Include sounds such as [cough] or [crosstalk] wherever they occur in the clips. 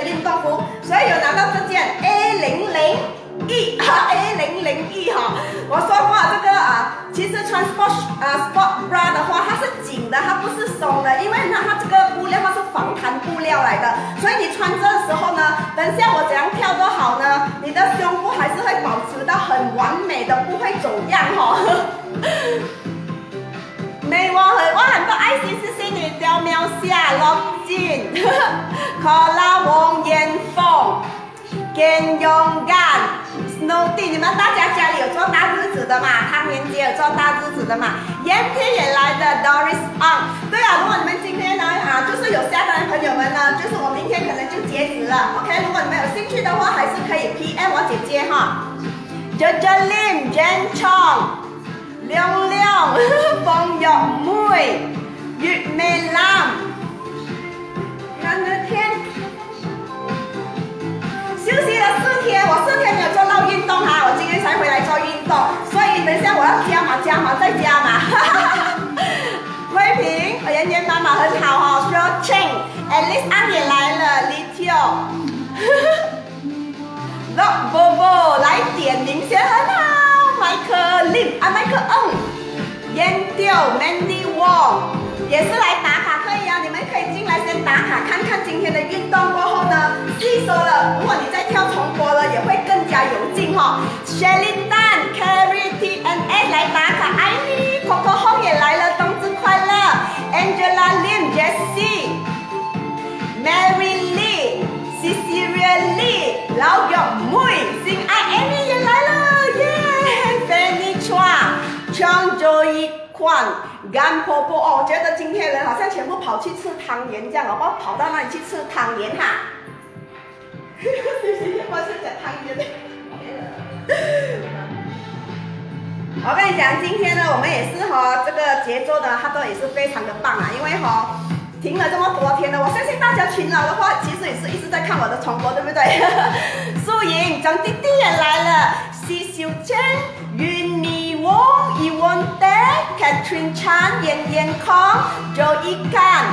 运动服，所以有拿到这件 A 零零 E 哈 A 零零 E 哈，我说过这个啊，其实穿 sports 啊 sport bra 的话，它是紧的，它不是松的，因为它它这个布料它是防弹布料来的，所以你穿这个时候呢，等下我怎样跳都好呢，你的胸部还是会保持到很完美的，不会走样哈。没我很我很多爱心是仙女雕描下龙井，可拉望烟凤，更勇敢。努力，你们大家家里有做大日子的嘛？汤圆节有做大日子的嘛？延平也来的 Doris on。对啊，如果你们今天呢啊，就是有下单的朋友们呢，就是我明天可能就截止了。OK，如果你们有兴趣的话，还是可以 PM 我姐姐哈。j a j a l i m j a n Chong。亮亮，方耀妹，玉美兰，看那天，休息了四天，我四天没有做到运动哈、我今天才回来做运动，所以等一下我要加码加码再加码。哈哈哈哈哈妈很好哦 s t r o t 哈 i n g a t least 阿姐来了，李秋。[laughs] Look, Bobo, 来点名先，很好。Michael Lim，啊，Michael Ong，Yandell Many Wong，也是来打卡。对呀，你们可以进来先打卡，看看今天的运动过后呢。所以说呢，如果你再跳重播了，也会更加有劲哈。Shirley Tan，Carrie TNA 来打卡，Annie Coco Home 也来了，冬至快乐。Angela Lim，Jessie Mary Lee，Cecilia Lee，老表妹，心爱 Annie 也来了。穿着一款干婆婆哦，我觉得今天人好像全部跑去吃汤圆这样，好不好？跑到那里去吃汤圆哈。我是汤圆的。我跟你讲，今天呢，我们也是哈、哦，这个节奏呢，哈都也是非常的棒啊。因为哈、哦，停了这么多天了，我相信大家勤劳的话，其实也是一直在看我的重播，对不对？[laughs] 素莹、张弟弟也来了，西秀真、云春餐宴宴、康、周一干，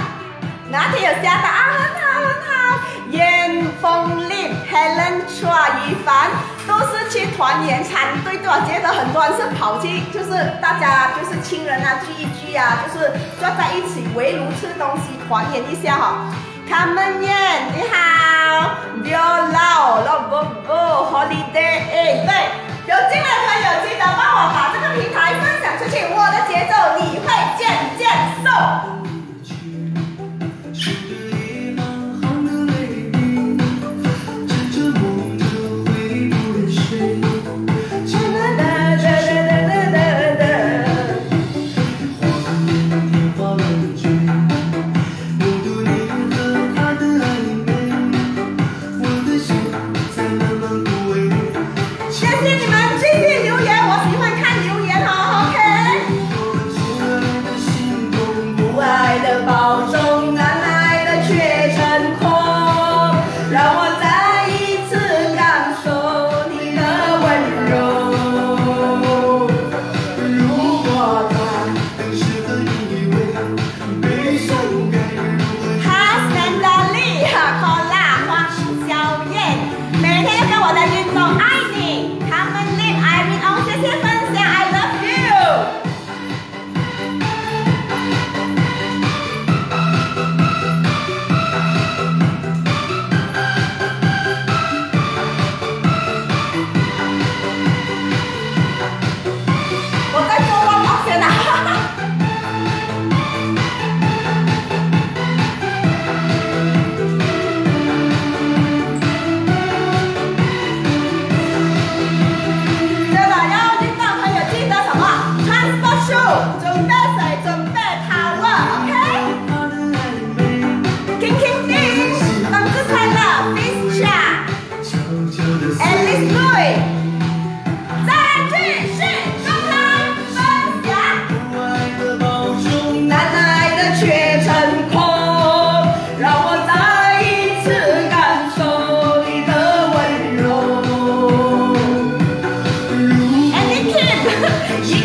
哪天有下的啊？很好很好。严凤林、Helen Chua、于凡都是去团圆餐对对，我觉得很多人是跑去，就是大家就是亲人啊聚一聚啊，就是坐在一起围炉吃东西团圆一下哈。卡门燕，你好，Viola，老伯伯，Holiday，哎，对，有进来的朋友记得帮我把这个平台分享出去，我的节奏你会渐渐瘦。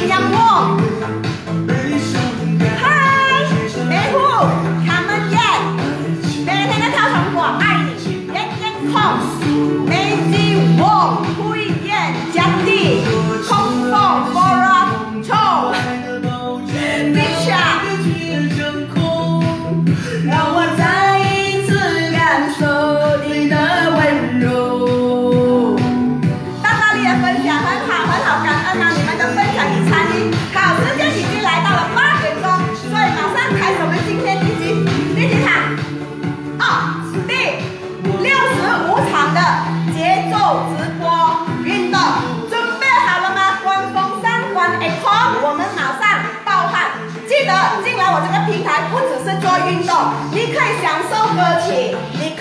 阳光。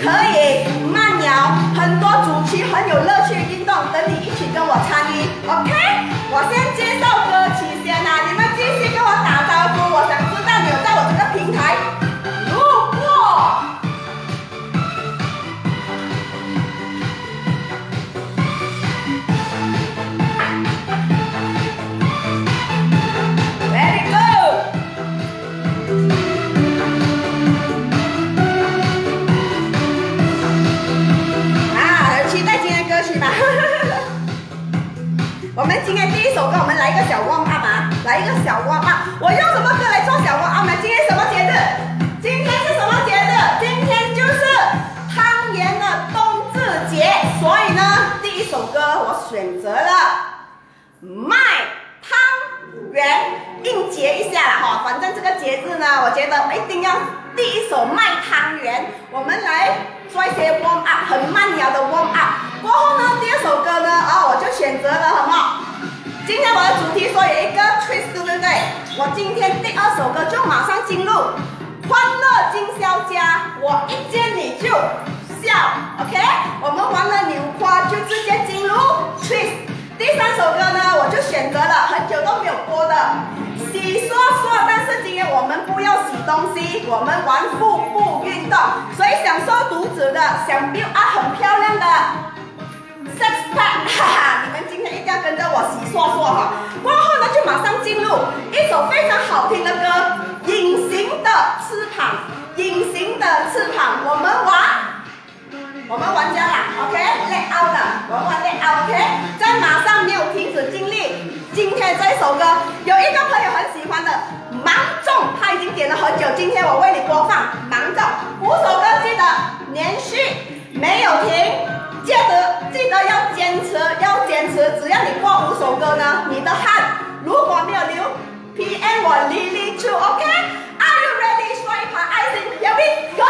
可以，慢摇，很多主题，很有乐趣的运动，等你一起跟我参与，OK？我先接受。一个小窝啊我用什么歌来做小窝啊？我们今天什么节日？今天是什么节日？今天就是汤圆的冬至节所以呢第一首歌我选择了卖汤圆应节一下啦哈反正这个节日呢我觉得一定要第一首卖汤圆我们来做一些 warm up 很慢摇的 warm up 过后呢第二首歌呢哦我就选择了什么？今天我的主题说有一个 twist，对不对？我今天第二首歌就马上进入欢乐今宵家，我一见你就笑，OK？我们玩了牛花就直接进入 twist。第三首歌呢，我就选择了很久都没有播的洗刷刷，但是今天我们不要洗东西，我们玩腹部运动。所以想瘦肚子的，想溜啊，很漂亮的。sex pack，哈哈，你们今天一定要跟着我洗刷刷哈。过后呢，就马上进入一首非常好听的歌《隐形的翅膀》，隐形的翅膀，我们玩，我们玩家啦，OK，Let out 的，们玩累 out，OK，在马上没有停止精力。今天这首歌有一个朋友很喜欢的《芒种》，他已经点了很久，今天我为你播放《芒种》，五首歌记得连续没有停。记得记得要坚持，要坚持，只要你过五首歌呢，你的汗如果没有流，PM 我 lily 就 ok are you ready? 说一盘爱心，Here we go.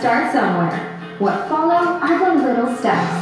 start somewhere. What follow are the little steps.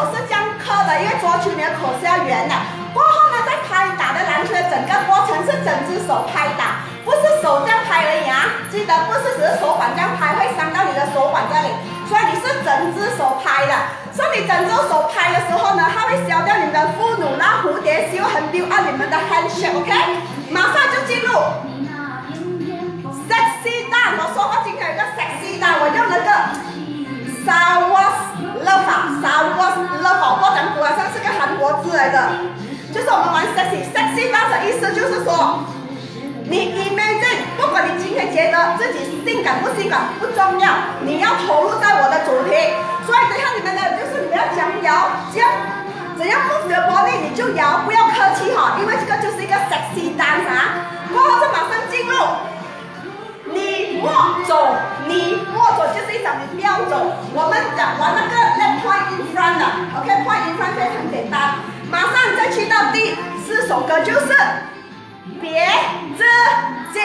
我是这样刻的因为桌球你的口是要圆的。过后呢再拍打的篮球的整个过程是整只手拍打。不是手这样拍而已啊记得不是只是手板这样拍会伤到你的手腕这里所以你是整只手拍的所以你整只手拍的时候呢它会消掉你的副乳那蝴蝶袖很丢啊你们的汗腺 ok 马上就进入 sexy 蛋我说过今天有个 sexy 蛋我用了个 lower lower 好像是个韩国字来的。就是我们玩 sexy sexy 大的意思就是说你 imagine 不管你今天觉得自己性感不性感不重要你要投入在我的主题所以等下你们的就是你们要讲摇这样只要不学玻璃你就摇不要客气哈因为这个就是一个 sexy 单哈过后就马上进入。你莫走你莫走就是一种你不要走。我们讲玩那个那个 point in front 的 ok point in front 非常很简单马上再去到第四首歌就是别自己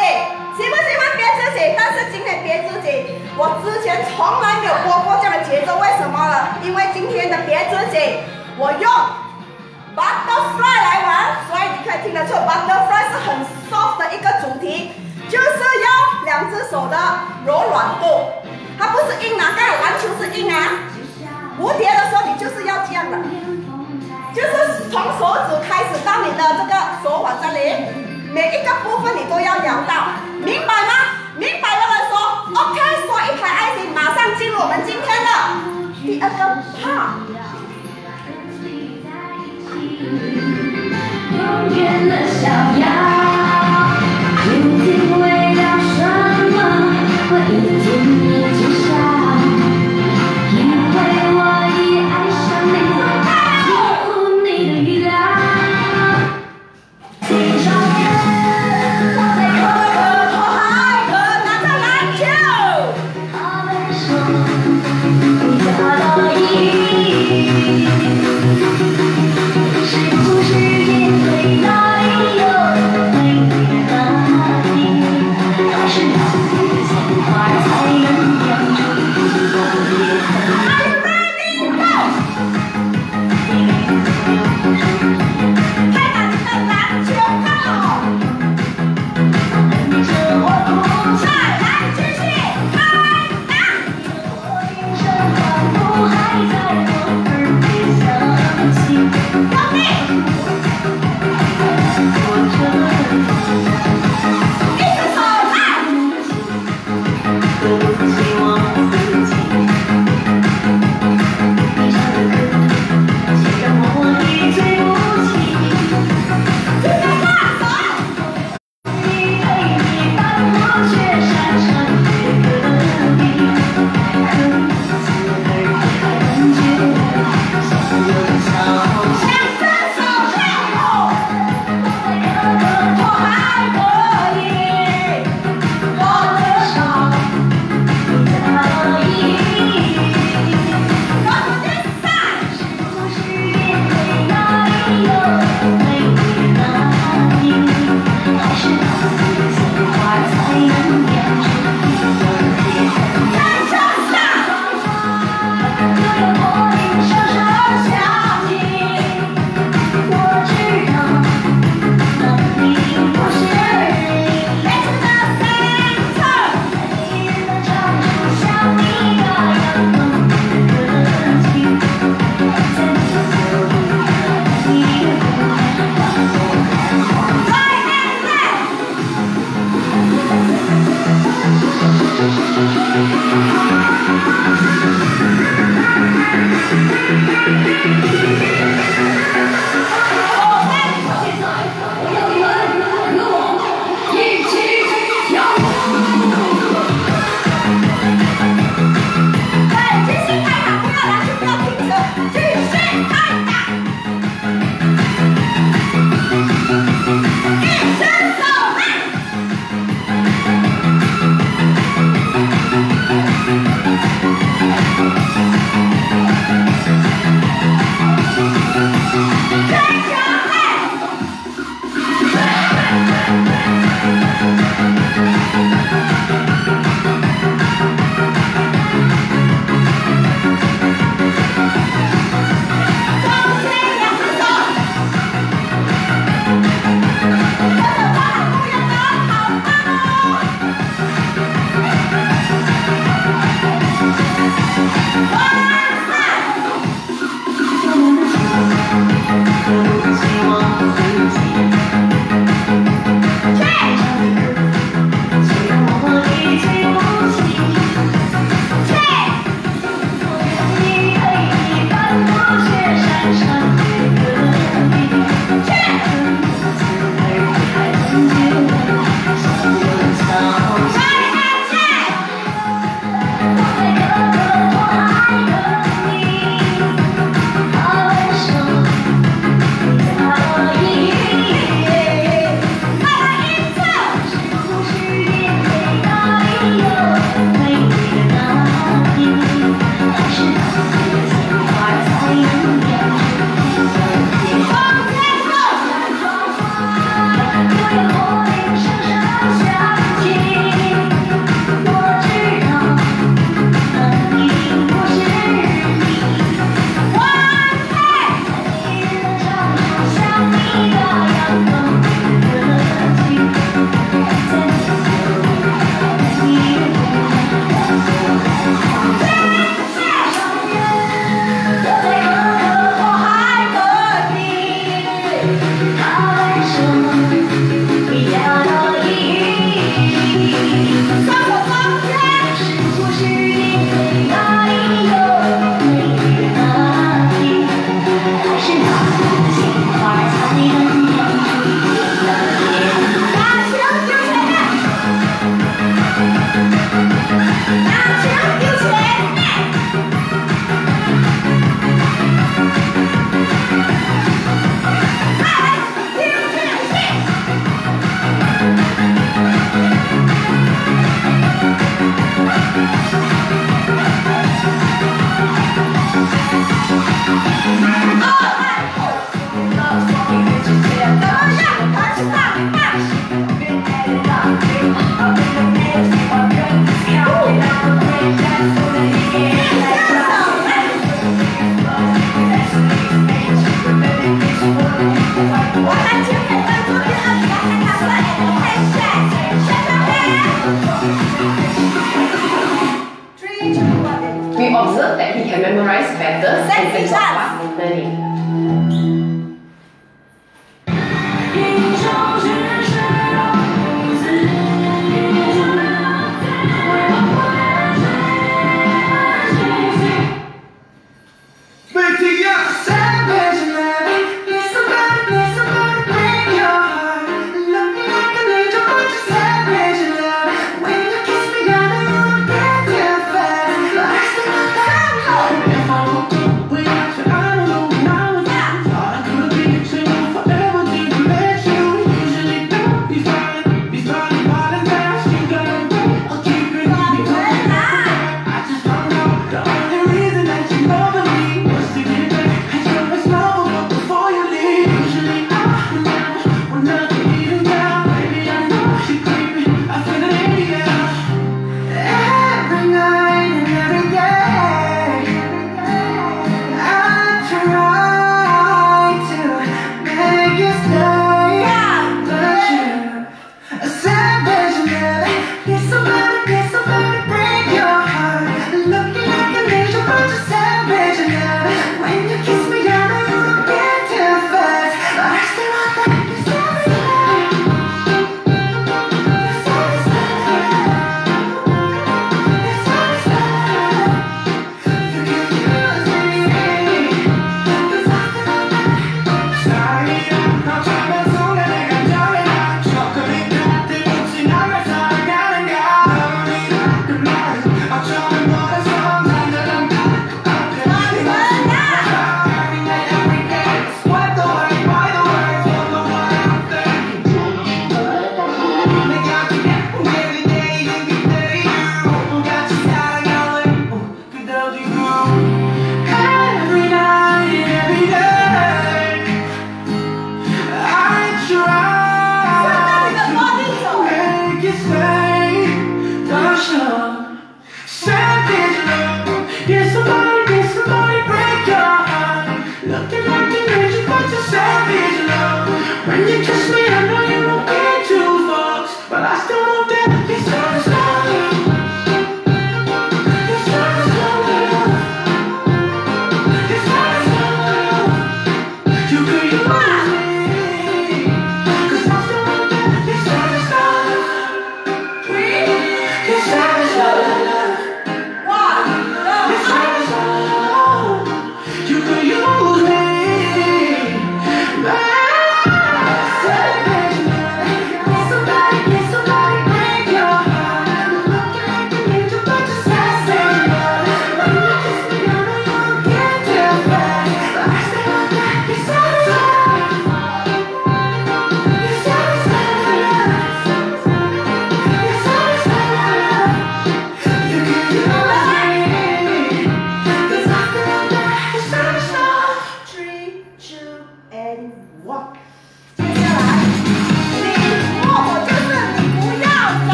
喜不喜欢别自己但是今天别自己我之前从来没有播过这样的节奏为什么呢？因为今天的别自己我用 butterfly 来玩所以你可以听得出 butterfly 是很 soft 的一个主题。就是要两只手的柔软度，它不是硬拿。篮球是硬啊，蝴蝶的时候你就是要这样的，就是从手指开始到你的这个手腕这里，每一个部分你都要摇到，明白吗？明白的来说，OK，说一排爱心，马上进入我们今天的第二个远的小羊。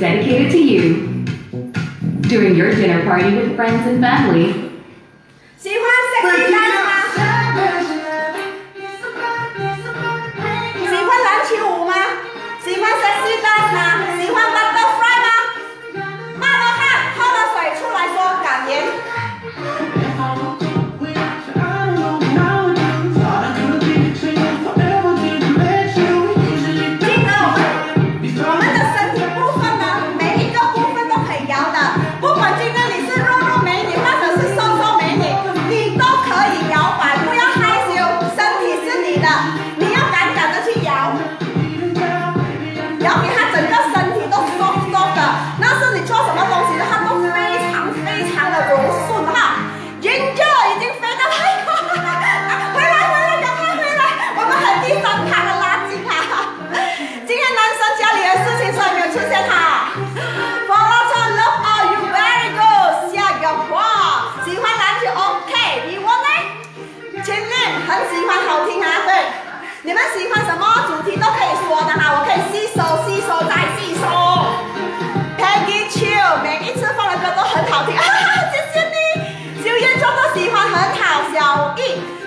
dedicated to you. During your dinner party with friends and family,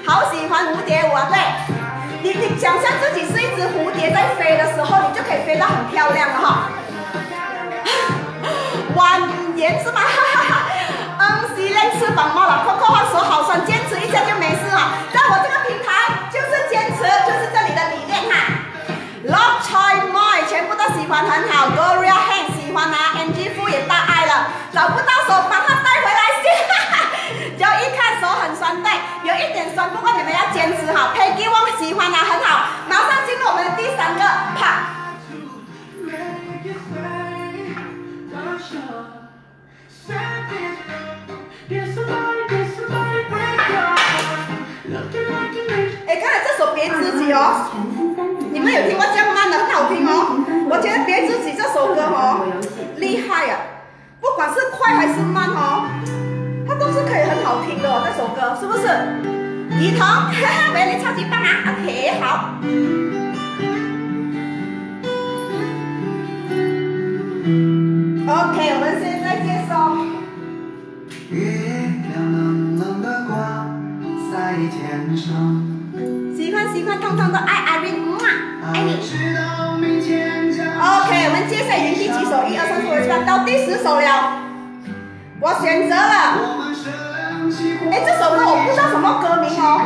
好喜欢蝴蝶舞啊，对。你你想象自己是一只蝴蝶在飞的时候，你就可以飞到很漂亮了哈。蜿蜒是吗？哈哈哈。嗯，西练翅膀猫了，扣扣换手好酸，坚持一下就没事了。在我这个平台就是坚持，就是这里的理念哈。Love Choi Moi 全部都喜欢很好，Gloria Han 喜欢啊，Angie Fu 也大爱了，找不到手把它带回来。手很酸，对，有一点酸，不过你们要坚持好。Peggy Wong 喜欢啊，很好，马上进入我们的第三个 part。哎，刚才这首《别自己》哦，你们有听过这样慢的，很好听哦。我觉得《别自己》这首歌哦，厉害呀！不管是快还是慢哦，它都是可以很好听的这首歌，是不是？雨桐，哈哈，美丽超级棒啊！OK，好。OK，我们现在介绍。月亮冷冷的挂在天上。喜欢喜欢，通通都爱阿瑞，嗯啊，爱你。OK，我们接下来演第几首？一二三四五六七八，到第十首了。我选择了。哎，这首歌我不知道什么歌名哦，[laughs]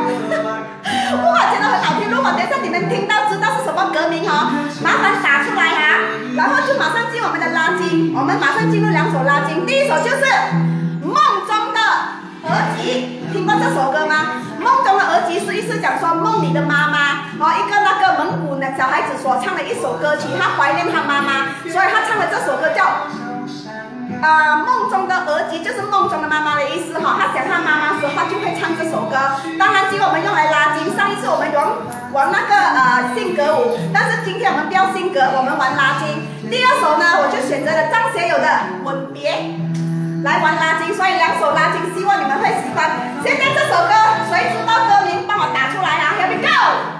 不过我觉得很好听。如果等一下你们听到知道是什么歌名哦，麻烦打出来哈，然后就马上进我们的拉筋。我们马上进入两首拉筋，第一首就是《梦中的儿媳》，听过这首歌吗？梦中的儿媳是意思讲说梦里的妈妈哦，一个那个蒙古的小孩子所唱的一首歌曲，他怀念他妈妈，所以他唱的这首歌叫。啊、梦中的儿媳就是梦中的妈妈的意思哈。他想他妈妈时，他就会唱这首歌。当然，今天我们用来拉筋。上一次我们玩玩那个呃性格舞，但是今天我们不要性格，我们玩拉筋。第二首呢，我就选择了张学友的《吻别》来玩拉筋，所以两首拉筋，希望你们会喜欢。现在这首歌谁知道歌名，帮我打出来啊！Here we go。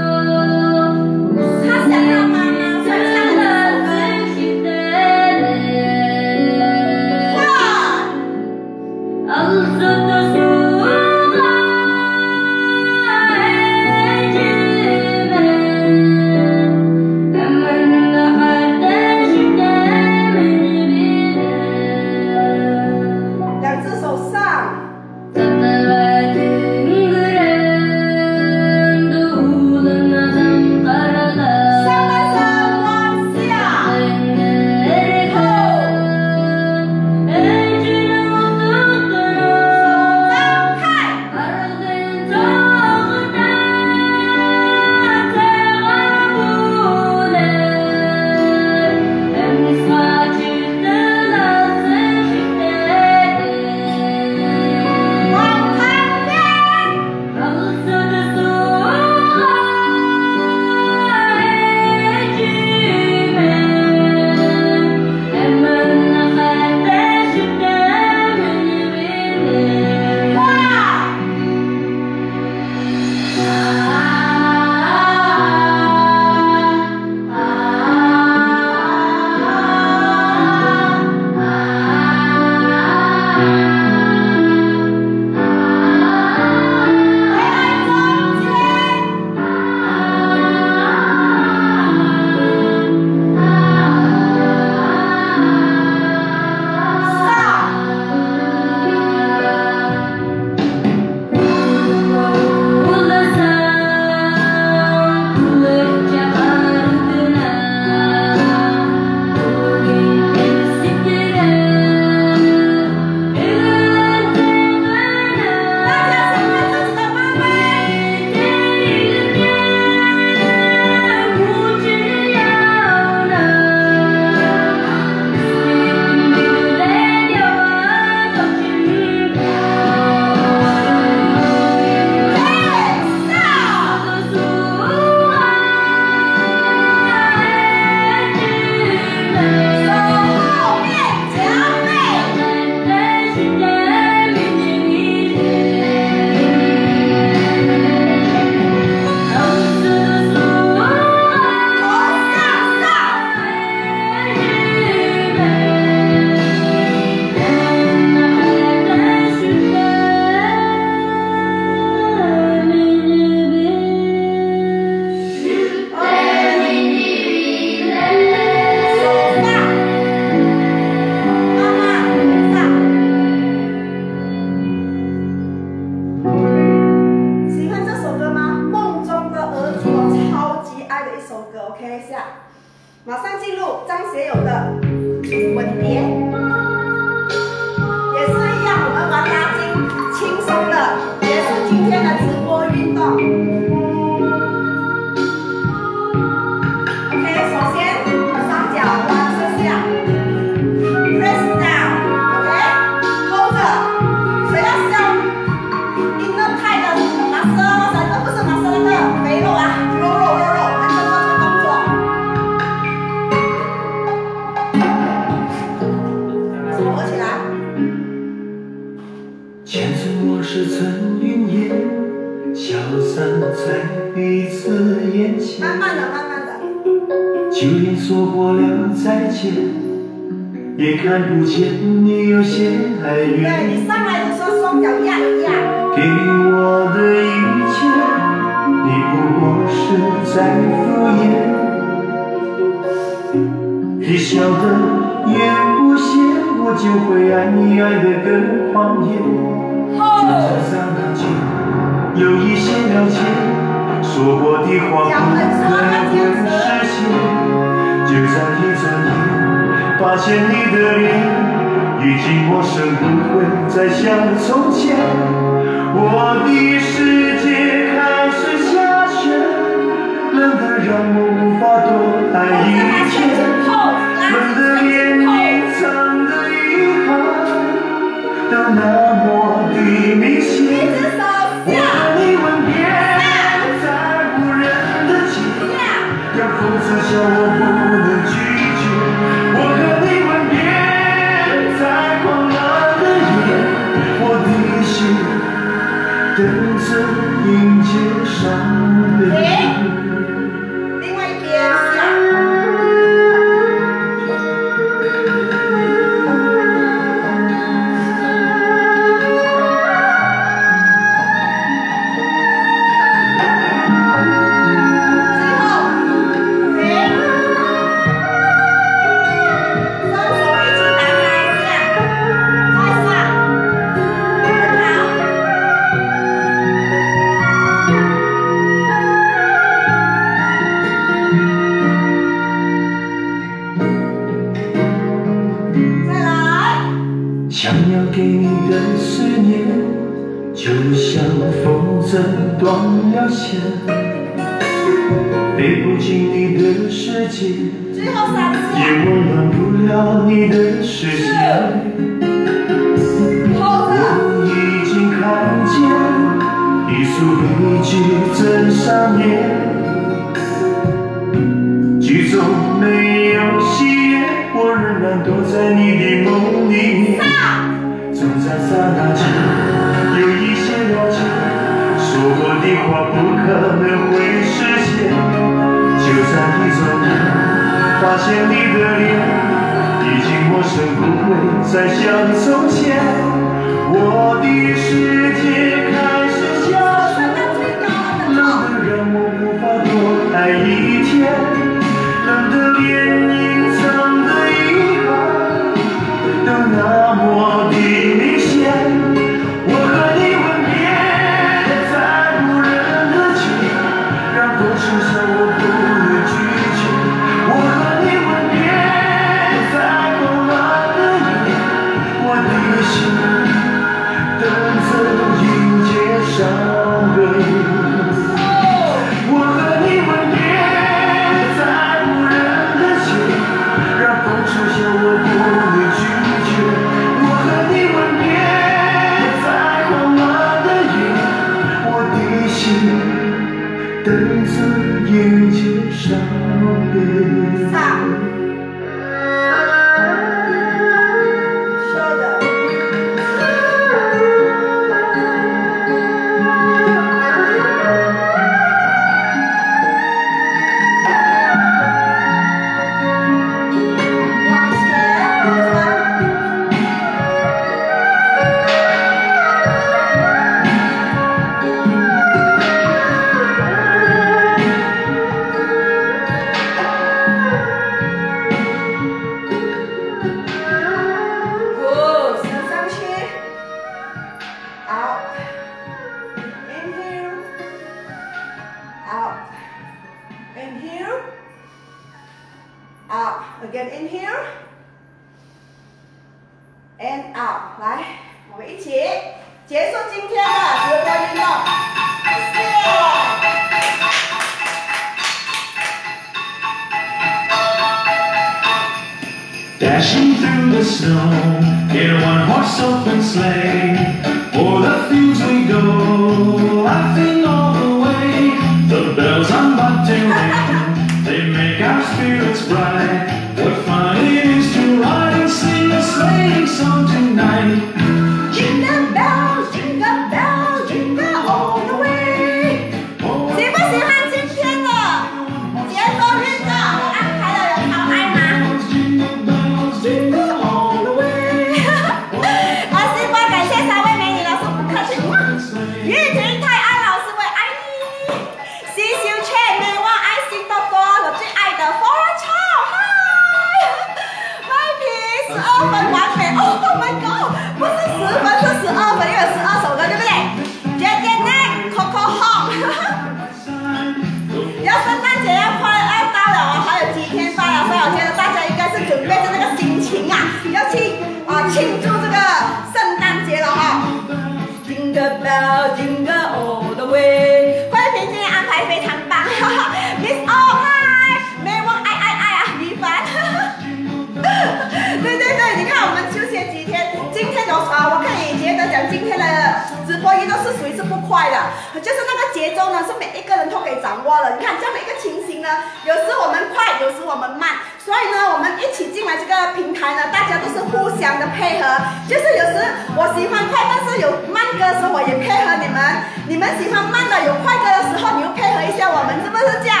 播音都是属于是不快的，就是那个节奏呢是每一个人都可以掌握的。你看这样的一个情形呢，有时我们快，有时我们慢，所以呢，我们一起进来这个平台呢，大家都是互相的配合。就是有时我喜欢快，但是有慢歌的时候我也配合你们，你们喜欢慢的有快歌的时候，你又配合一下我们，是不是这样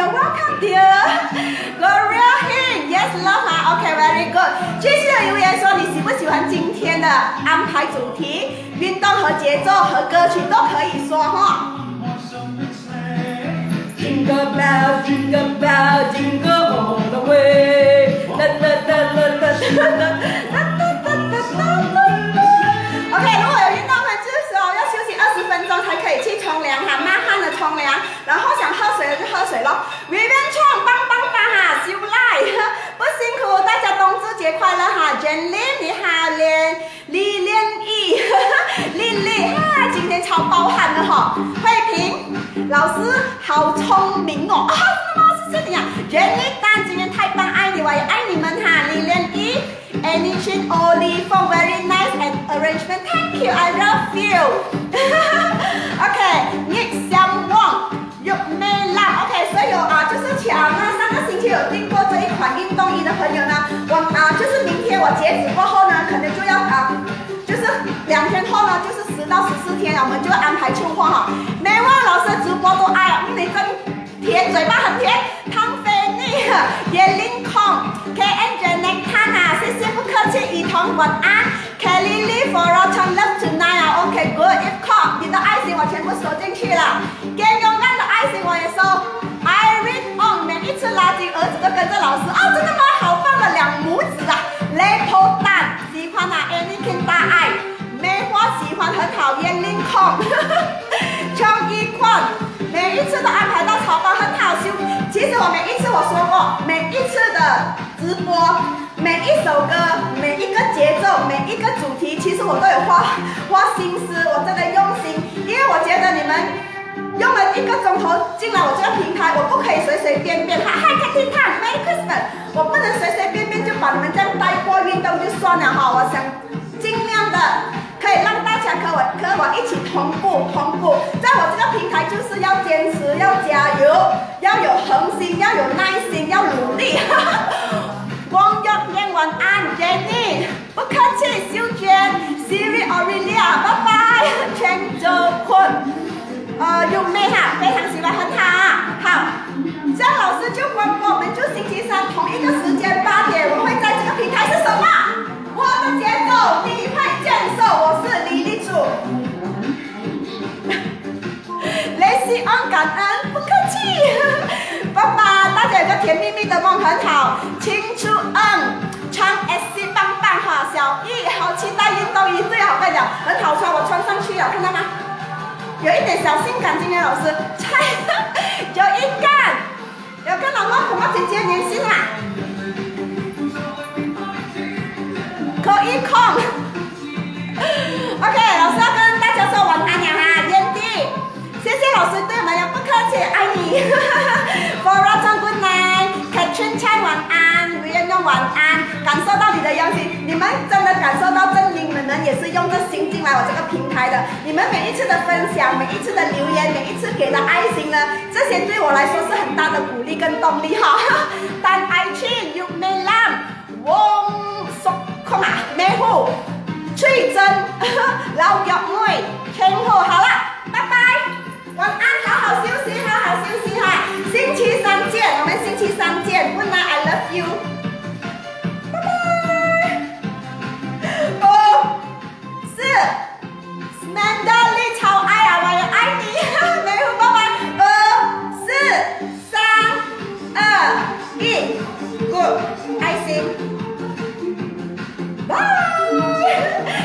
you're welcome, dear. Gloria Hin, yes, love 哈，OK, very good. 继续留言说你喜不喜欢今天的安排主题，运动和节奏和歌曲都可以说哈。Jingle bell, jingle bell, jingle all the way. Da da da da da da da da da da da da da. OK，如果有运动的至少要休息二十分钟才可以去冲凉哈，慢冲凉，然后想喝水的就喝水咯。Vivian Chong，棒棒棒哈，修赖，[laughs] 不辛苦，大家冬至节快乐哈。Jen Lin，你好连，李连义，丽丽，哈，今天超爆汗的哈。慧萍，老师好聪明哦，啊，真的吗？是这样。Jenny 丹，今天太棒，爱你，我也爱你们哈。李连义。Anything only for very nice and arrangement. Thank you, I love you. [laughs] OK, next. 旺，有美浪 OK，所以有啊，就是抢啊，上个星期有订过这一款运动衣的朋友呢，我啊，就是明天我截止过后呢，可能就要啊，就是两天后呢，就是十到十四天了，我们就安排秋货哈。美望老师直播都爱啊，嗯，你真甜，嘴巴很甜。汤菲妮、叶林空、K N J n e t a n a 谢谢不客气，雨桐晚安，Kelly Lee for a t o n love tonight 啊，OK good，if call 你的爱心我全部收进去了，更勇敢的爱心我也收，Irene on 每一次垃圾儿子都跟着老师，啊，真的吗？好棒的两母子啊，Lepo 蛋喜欢啊，Anything 大爱，梅花喜欢很好，叶林空，张一焕。每一次都安排到超棒，很好修。其实我每一次我说过，每一次的直播，每一首歌，每一个节奏，每一个主题，其实我都有花 [laughs] 花心思，我真的用心，因为我觉得你们用了一个钟头进来我这个平台，我不可以随随便便。哈嗨，开听看，Merry Christmas！我不能随随便便就把你们这样带过运动就算了哈，我想尽量的。可以让大家跟我跟我一起同步同步，在我这个平台就是要坚持，要加油，要有恒心，要有耐心，要努力。汪耀燕晚安，Jenny，不客气，秀娟，Siri Aurelia，拜拜，全州坤，呃，优妹哈，非常喜欢，很好，好，这样老师就关播，我们就星期三同一个时间八点，我会在这个平台是什么？我的节奏，第一派建设。我是李丽主，[laughs] 雷西安感恩，不客气。爸爸，大家有个甜蜜蜜的梦很好。青出恩，穿 S C 棒棒哈，小易好期待运动衣，最好看讲，很好穿，我穿上去了，看到吗？有一点小性感，今天老师，有一干。有跟老公什么姐姐联系啊？可以空。OK，老师要跟大家说晚安了，老师对我们的不客气，爱你。For Rotten Good night，Catherine Chan 晚安，吴彦用晚安，感受到你的邀请，你们真的感受到正英们也是用着心进来我这个平台的，你们每一次的分享，每一次的留言，每一次给的爱心呢，这些对我来说是很大的鼓励跟动力哈。[laughs] 但爱去 You May Lam，翁淑空啊，美虎。翠珍，[laughs] 老脚妹，天后，好了，拜拜，晚安，好好休息，好好休息哈，星期三见，我们星期三见，Good night，I love you，拜拜。五、四，Mandy 你超爱啊，我也爱你，美虎，拜拜。五、四、三、二、一，Good，爱心。拜，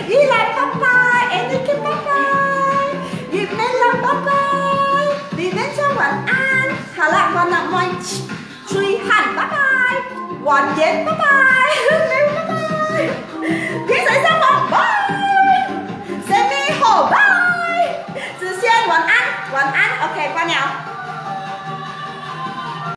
依赖拜拜，Andy 拜拜，月美兰拜拜，李连章晚安，好了，关了麦，注意喊拜拜，晚点拜拜，拜拜，平时上班拜，生意好拜，子轩晚安，晚安，OK，关了。